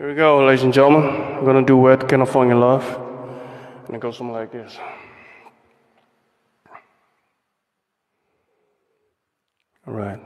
Here we go, ladies and gentlemen. I'm gonna do Wet Can I Fall in Love. And it goes something like this. Alright.